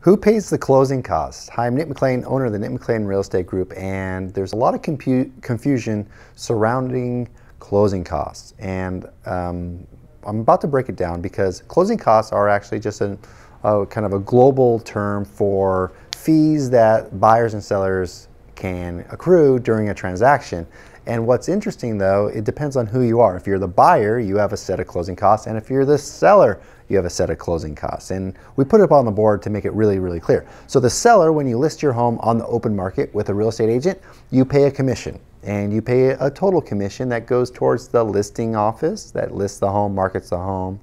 Who pays the closing costs? Hi, I'm Nick McLean, owner of the Nick McLean Real Estate Group, and there's a lot of confusion surrounding closing costs. And um, I'm about to break it down because closing costs are actually just a, a kind of a global term for fees that buyers and sellers can accrue during a transaction. And what's interesting though, it depends on who you are. If you're the buyer, you have a set of closing costs, and if you're the seller, you have a set of closing costs. And we put it up on the board to make it really, really clear. So the seller, when you list your home on the open market with a real estate agent, you pay a commission. And you pay a total commission that goes towards the listing office that lists the home, markets the home,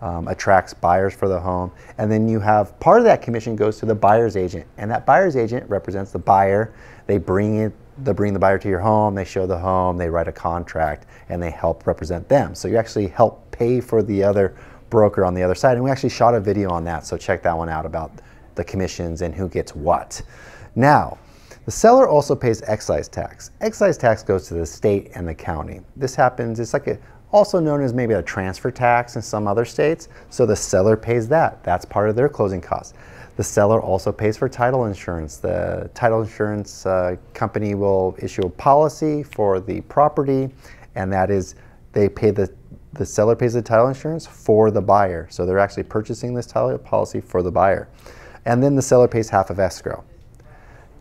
um, attracts buyers for the home. And then you have part of that commission goes to the buyer's agent. And that buyer's agent represents the buyer. They bring it they bring the buyer to your home, they show the home, they write a contract, and they help represent them. So you actually help pay for the other broker on the other side. And we actually shot a video on that, so check that one out about the commissions and who gets what. Now, the seller also pays excise tax. Excise tax goes to the state and the county. This happens, it's like a, also known as maybe a transfer tax in some other states. So the seller pays that. That's part of their closing costs. The seller also pays for title insurance. The title insurance uh, company will issue a policy for the property, and that is they pay the the seller pays the title insurance for the buyer. So they're actually purchasing this title policy for the buyer. And then the seller pays half of escrow.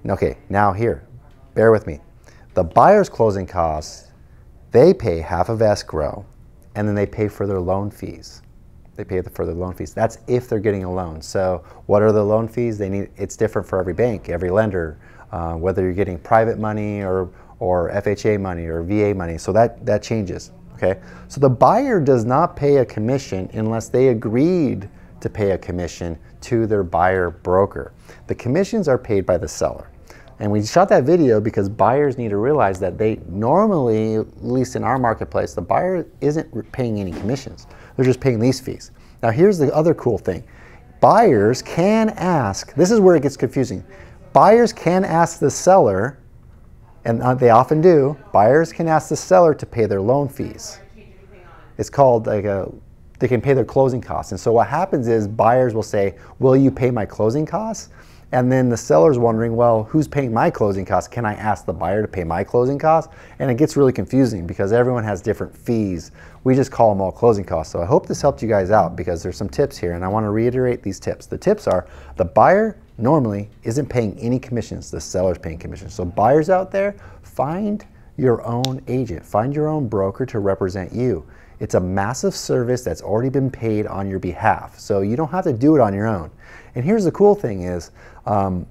Okay, now here, bear with me. The buyer's closing costs, they pay half of escrow, and then they pay for their loan fees they pay for the loan fees. That's if they're getting a loan. So what are the loan fees? They need. It's different for every bank, every lender, uh, whether you're getting private money or or FHA money or VA money. So that that changes. Okay. So the buyer does not pay a commission unless they agreed to pay a commission to their buyer broker. The commissions are paid by the seller. And we shot that video because buyers need to realize that they normally, at least in our marketplace, the buyer isn't paying any commissions. They're just paying lease fees. Now here's the other cool thing. Buyers can ask, this is where it gets confusing. Buyers can ask the seller, and uh, they often do, buyers can ask the seller to pay their loan fees. It's called like a, they can pay their closing costs. And so what happens is buyers will say, will you pay my closing costs? And then the seller's wondering, well, who's paying my closing costs? Can I ask the buyer to pay my closing costs? And it gets really confusing because everyone has different fees. We just call them all closing costs. So I hope this helped you guys out because there's some tips here and I want to reiterate these tips. The tips are the buyer normally isn't paying any commissions, the seller's paying commissions. So buyers out there, find your own agent, find your own broker to represent you. It's a massive service that's already been paid on your behalf. So you don't have to do it on your own. And here's the cool thing is, um,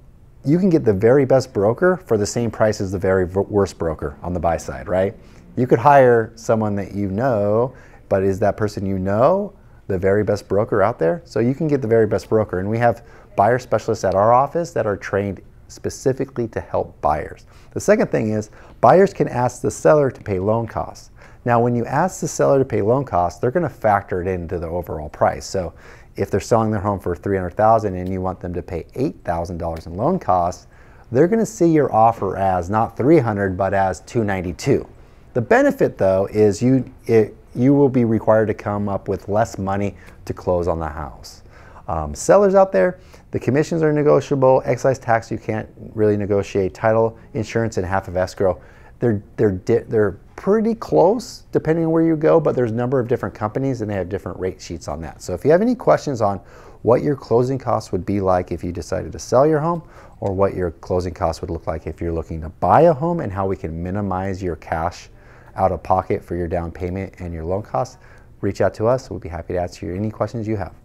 you can get the very best broker for the same price as the very worst broker on the buy side, right? You could hire someone that you know, but is that person you know the very best broker out there? So you can get the very best broker. And we have buyer specialists at our office that are trained specifically to help buyers. The second thing is buyers can ask the seller to pay loan costs. Now, when you ask the seller to pay loan costs, they're going to factor it into the overall price. So if they're selling their home for 300,000 and you want them to pay $8,000 in loan costs, they're going to see your offer as not 300 but as 292. The benefit though is you it, you will be required to come up with less money to close on the house. Um, sellers out there, the commissions are negotiable. Excise tax you can't really negotiate. Title, insurance, and half of escrow. They're they're they're pretty close depending on where you go, but there's a number of different companies and they have different rate sheets on that. So if you have any questions on what your closing costs would be like if you decided to sell your home or what your closing costs would look like if you're looking to buy a home and how we can minimize your cash out of pocket for your down payment and your loan costs, reach out to us. We'll be happy to answer any questions you have.